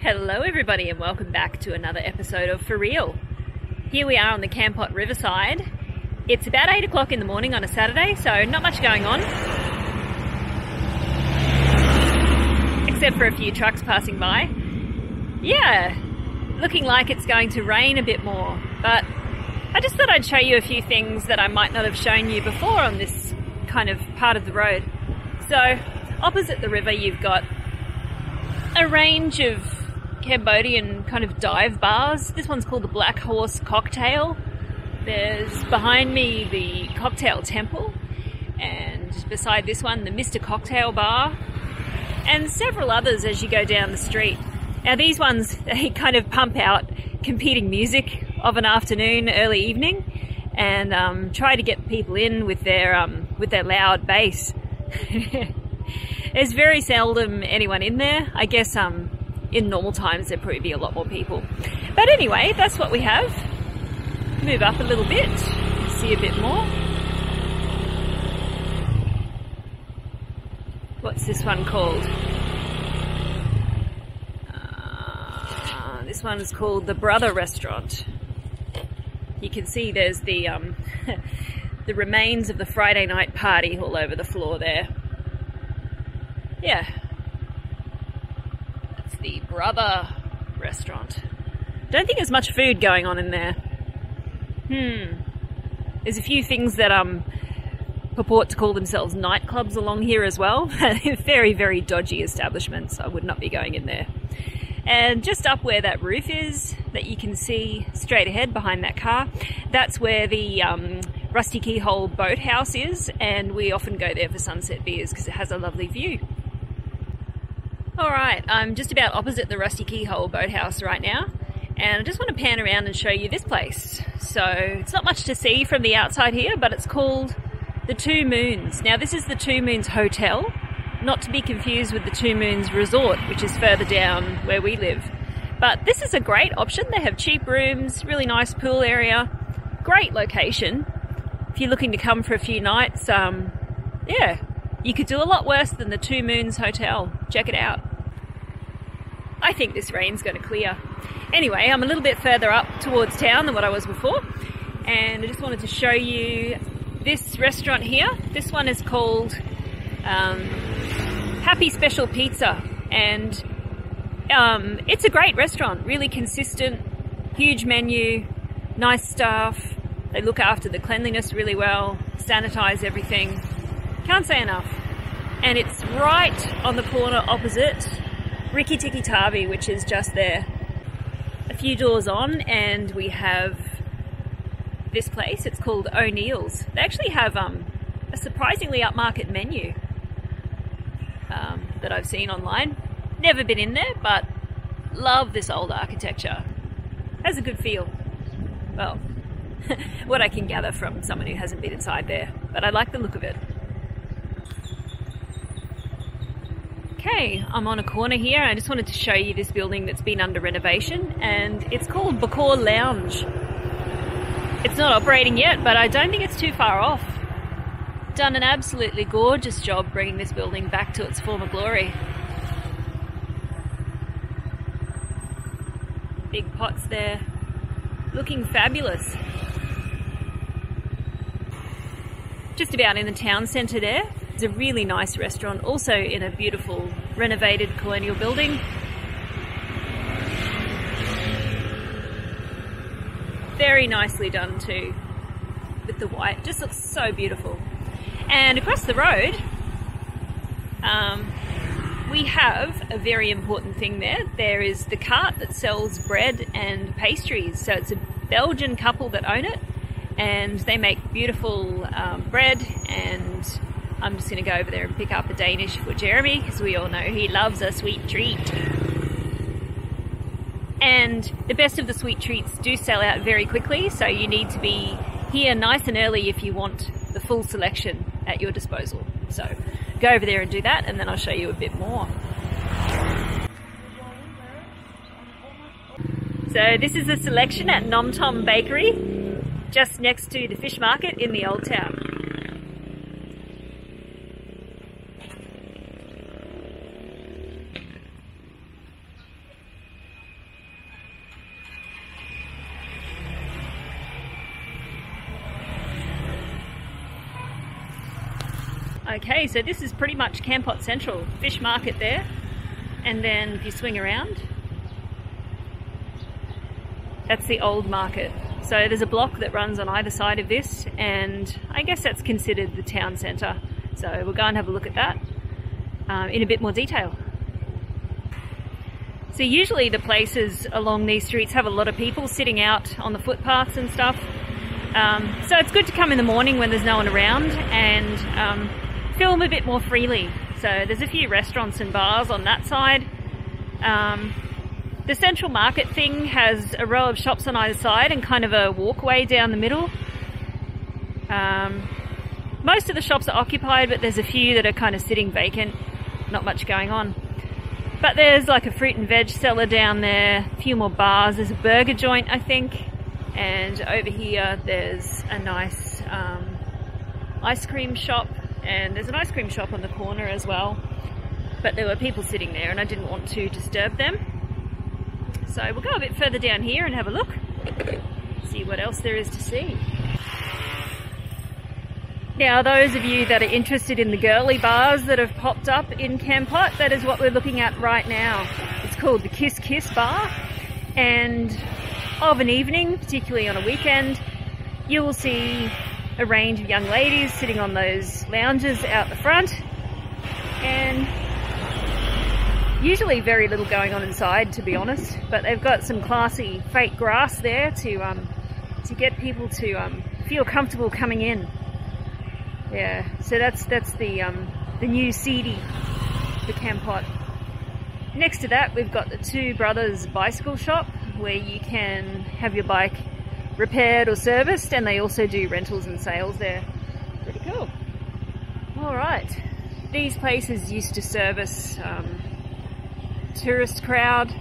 Hello, everybody, and welcome back to another episode of For Riel. Here we are on the Kampot Riverside. It's about 8 o'clock in the morning on a Saturday, so not much going on. Except for a few trucks passing by. Yeah, looking like it's going to rain a bit more, but I just thought I'd show you a few things that I might not have shown you before on this kind of part of the road. So, opposite the river, you've got a range of Cambodian kind of dive bars. This one's called the Black Horse Cocktail. There's behind me the Cocktail Temple, and beside this one, the Mr. Cocktail Bar, and several others as you go down the street. Now, these ones, they kind of pump out competing music of an afternoon, early evening, and um, try to get people in with their um, with their loud bass. There's very seldom anyone in there. I guess um, in normal times there'd probably be a lot more people. But anyway, that's what we have. Move up a little bit, see a bit more. What's this one called? Uh, this one is called the Brother Restaurant. You can see there's the um, the remains of the Friday night party all over the floor there. Yeah. The Brother restaurant. Don't think there's much food going on in there. Hmm. There's a few things that um purport to call themselves nightclubs along here as well. very, very dodgy establishments. I would not be going in there. And just up where that roof is, that you can see straight ahead behind that car, that's where the um, Rusty Keyhole Boathouse is, and we often go there for sunset beers because it has a lovely view. Alright, I'm just about opposite the Rusty Keyhole Boathouse right now, and I just want to pan around and show you this place. So, it's not much to see from the outside here, but it's called the Two Moons. Now, this is the Two Moons Hotel, not to be confused with the Two Moons Resort, which is further down where we live. But this is a great option. They have cheap rooms, really nice pool area, great location. If you're looking to come for a few nights, um, yeah, you could do a lot worse than the Two Moons Hotel. Check it out. I think this rain's going to clear. Anyway, I'm a little bit further up towards town than what I was before, and I just wanted to show you this restaurant here. This one is called um, Happy Special Pizza, and um, it's a great restaurant, really consistent, huge menu, nice staff. They look after the cleanliness really well, sanitize everything. Can't say enough. And it's right on the corner opposite Rikki-Tikki Tavi, which is just there. A few doors on, and we have this place. It's called O'Neill's. They actually have um, a surprisingly upmarket menu um, that I've seen online. Never been in there, but love this old architecture. Has a good feel. Well, what I can gather from someone who hasn't been inside there, but I like the look of it. Okay, I'm on a corner here. I just wanted to show you this building that's been under renovation, and it's called Bacoor Lounge. It's not operating yet, but I don't think it's too far off. Done an absolutely gorgeous job bringing this building back to its former glory. Big pots there, looking fabulous. Just about in the town centre there. It's a really nice restaurant, also in a beautiful renovated colonial building. Very nicely done too, with the white. Just looks so beautiful. And across the road, um, we have a very important thing there. There is the cart that sells bread and pastries. So it's a Belgian couple that own it, and they make beautiful um, bread and I'm just going to go over there and pick up a Danish for Jeremy because we all know he loves a sweet treat. And the best of the sweet treats do sell out very quickly, so you need to be here nice and early if you want the full selection at your disposal. So go over there and do that, and then I'll show you a bit more. So this is the selection at Nom Tom Bakery, just next to the fish market in the Old Town. Okay, so this is pretty much Kampot Central. Fish market there. And then if you swing around, that's the old market. So there's a block that runs on either side of this, and I guess that's considered the town centre. So we'll go and have a look at that um, in a bit more detail. So usually the places along these streets have a lot of people sitting out on the footpaths and stuff. Um, so it's good to come in the morning when there's no one around and um, film a bit more freely. So there's a few restaurants and bars on that side. Um, the central market thing has a row of shops on either side and kind of a walkway down the middle. Um, most of the shops are occupied, but there's a few that are kind of sitting vacant, not much going on. But there's like a fruit and veg seller down there, a few more bars, there's a burger joint, I think, and over here there's a nice um, ice cream shop, and there's an ice cream shop on the corner as well. But there were people sitting there, and I didn't want to disturb them. So we'll go a bit further down here and have a look, see what else there is to see. Now, those of you that are interested in the girly bars that have popped up in Kampot, that is what we're looking at right now. It's called the Kiss Kiss Bar, and of an evening, particularly on a weekend, you will see a range of young ladies sitting on those lounges out the front, and Usually very little going on inside, to be honest, but they've got some classy fake grass there to um, to get people to um, feel comfortable coming in. Yeah, so that's that's the um, the new seedy, the Kampot. Next to that, we've got the Two Brothers Bicycle Shop, where you can have your bike repaired or serviced, and they also do rentals and sales there. Pretty cool. All right, these places used to service um, tourist crowd.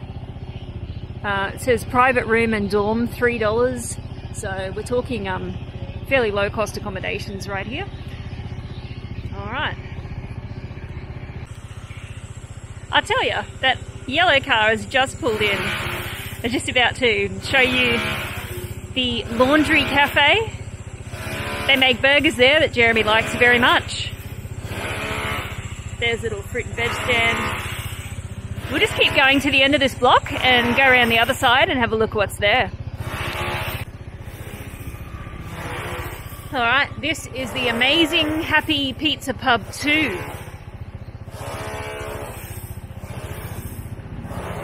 Uh, it says private room and dorm, $3. So we're talking um, fairly low cost accommodations right here. All right. I'll tell you, that yellow car has just pulled in. They're just about to show you the Laundry Cafe. They make burgers there that Jeremy likes very much. There's a little fruit and veg stand. We'll just keep going to the end of this block and go around the other side and have a look what's there. Alright, this is the amazing Happy Pizza Pub 2.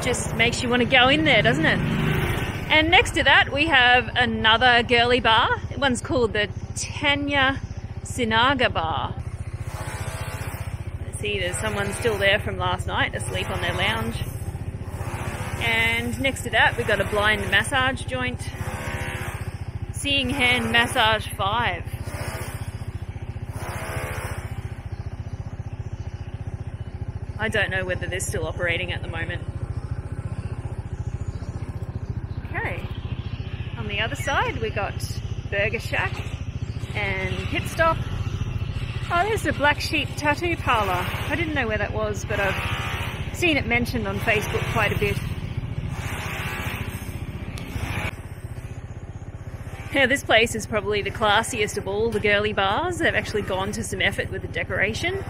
Just makes you want to go in there, doesn't it? And next to that we have another girly bar. One's called the Tanya Sinaga Bar see there's someone still there from last night asleep on their lounge. And next to that, we've got a blind massage joint. Seeing Hand Massage 5. I don't know whether they're still operating at the moment. Okay. On the other side, we got Burger Shack and Pit Stop Oh, there's the Black Sheep Tattoo Parlour. I didn't know where that was, but I've seen it mentioned on Facebook quite a bit. Now this place is probably the classiest of all the girly bars. They've actually gone to some effort with the decoration.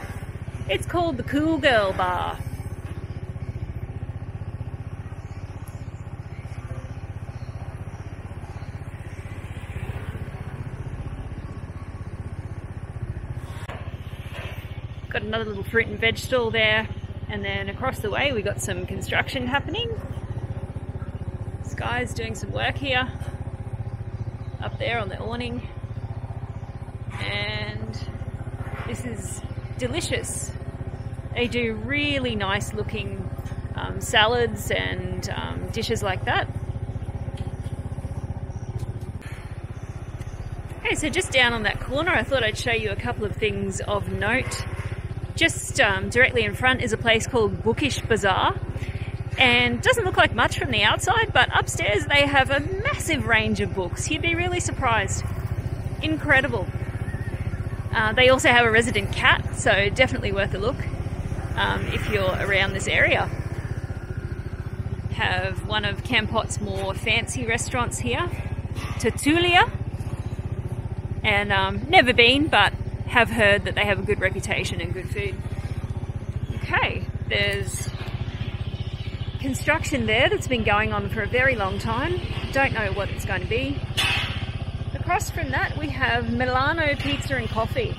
It's called the Cool Girl Bar. Another little fruit and veg stall there. And then across the way we got some construction happening. This guy's doing some work here. Up there on the awning. And this is delicious. They do really nice looking um, salads and um, dishes like that. Okay, so just down on that corner, I thought I'd show you a couple of things of note. Just um, directly in front is a place called Bookish Bazaar. And doesn't look like much from the outside, but upstairs they have a massive range of books. You'd be really surprised. Incredible. Uh, they also have a resident cat, so definitely worth a look um, if you're around this area. Have one of Kampot's more fancy restaurants here, Tertulia. And um, never been, but have heard that they have a good reputation and good food. Okay, there's construction there that's been going on for a very long time. Don't know what it's going to be. Across from that we have Milano Pizza and Coffee.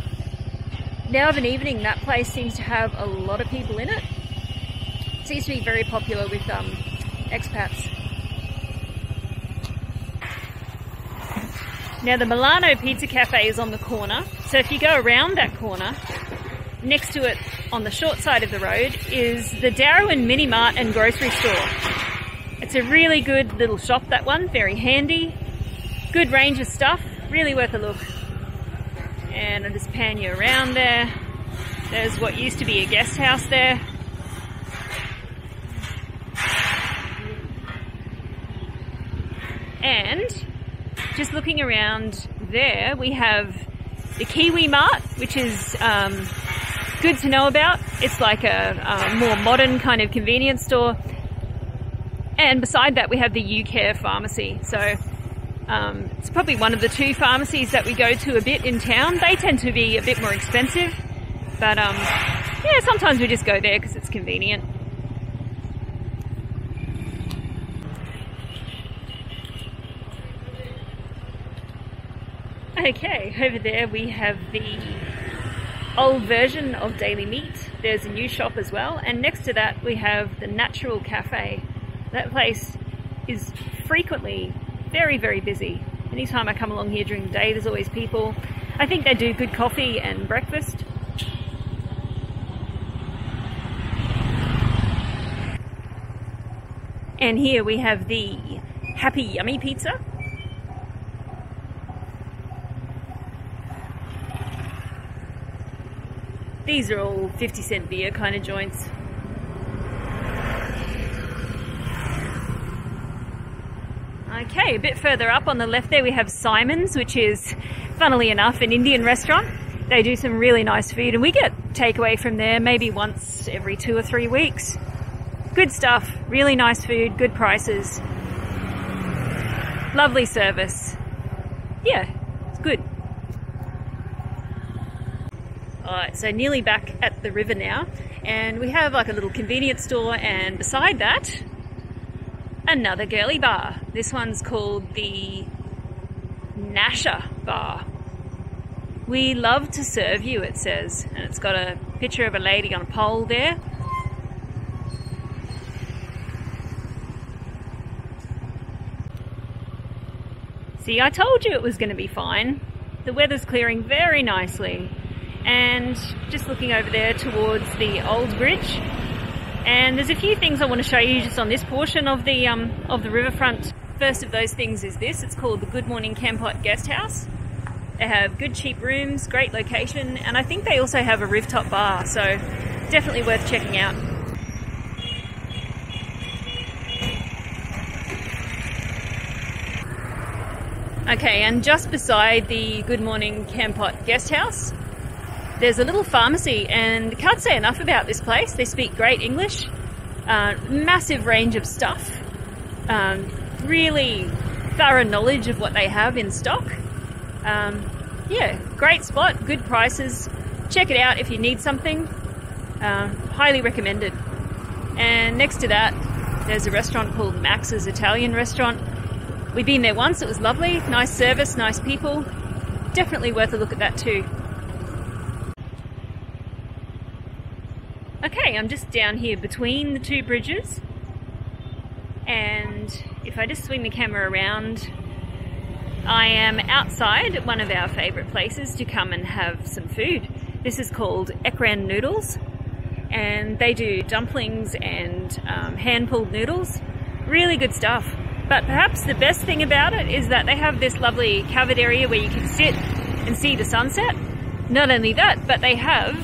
Now of an evening that place seems to have a lot of people in it. it seems to be very popular with um, expats. Now the Milano Pizza Cafe is on the corner, so if you go around that corner, next to it on the short side of the road is the Darwin Mini Mart and Grocery Store. It's a really good little shop that one, very handy, good range of stuff, really worth a look. And I'll just pan you around there. There's what used to be a guest house there. And just looking around there, we have the Kiwi Mart, which is um, good to know about. It's like a, a, more modern kind of convenience store. And beside that, we have the UCare pharmacy. So um, it's probably one of the two pharmacies that we go to a bit in town. They tend to be a bit more expensive, but um, yeah, sometimes we just go there because it's convenient. Okay, over there we have the old version of Daily Meat. There's a new shop as well, and next to that we have the Natural Cafe. That place is frequently very, very busy. Anytime I come along here during the day, there's always people. I think they do good coffee and breakfast. And here we have the Happy Yummy Pizza. These are all 50 cent beer kind of joints. Okay, a bit further up on the left there we have Simon's, which is, funnily enough, an Indian restaurant. They do some really nice food and we get takeaway from there maybe once every two or three weeks. Good stuff, really nice food, good prices, lovely service. Yeah, it's good. Alright, so nearly back at the river now, and we have like a little convenience store, and beside that, another girly bar. This one's called the Nasha Bar. We love to serve you, it says, and it's got a picture of a lady on a pole there. See, I told you it was going to be fine. The weather's clearing very nicely and just looking over there towards the old bridge. And there's a few things I want to show you just on this portion of the um, of the riverfront. First of those things is this. It's called the Good Morning Kampot Guest House. They have good cheap rooms, great location, and I think they also have a rooftop bar, so definitely worth checking out. Okay, and just beside the Good Morning Kampot Guest House there's a little pharmacy, and can't say enough about this place. They speak great English, uh, massive range of stuff, um, really thorough knowledge of what they have in stock. Um, yeah, great spot, good prices. Check it out if you need something. Uh, highly recommended. And next to that, there's a restaurant called Max's Italian Restaurant. We've been there once, it was lovely, nice service, nice people. Definitely worth a look at that too. Okay, I'm just down here between the two bridges and if I just swing the camera around I am outside at one of our favourite places to come and have some food. This is called Ecran Noodles and they do dumplings and um, hand-pulled noodles. Really good stuff. But perhaps the best thing about it is that they have this lovely covered area where you can sit and see the sunset. Not only that, but they have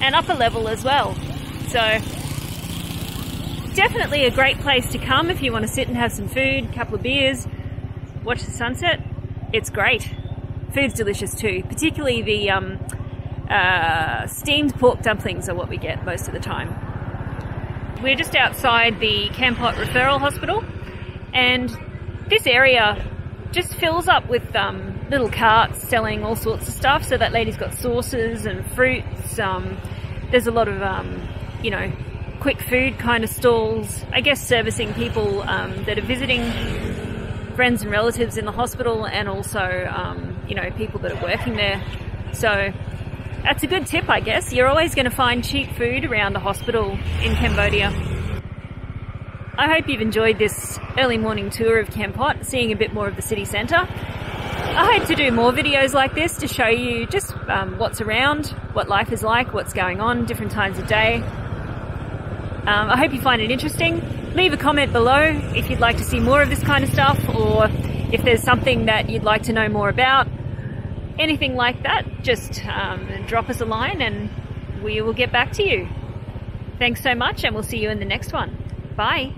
an upper level as well. So definitely a great place to come if you want to sit and have some food, a couple of beers, watch the sunset. It's great. Food's delicious too, particularly the um, uh, steamed pork dumplings are what we get most of the time. We're just outside the Kampot Referral Hospital and this area just fills up with um, little carts selling all sorts of stuff. So that lady's got sauces and fruits. Um, there's a lot of, um, you know, quick food kind of stalls. I guess servicing people um, that are visiting friends and relatives in the hospital and also, um, you know, people that are working there. So that's a good tip, I guess. You're always going to find cheap food around the hospital in Cambodia. I hope you've enjoyed this early morning tour of Kampot, seeing a bit more of the city centre. I hope to do more videos like this to show you just um, what's around, what life is like, what's going on, different times of day. Um, I hope you find it interesting. Leave a comment below if you'd like to see more of this kind of stuff or if there's something that you'd like to know more about. Anything like that, just um, drop us a line and we will get back to you. Thanks so much and we'll see you in the next one. Bye.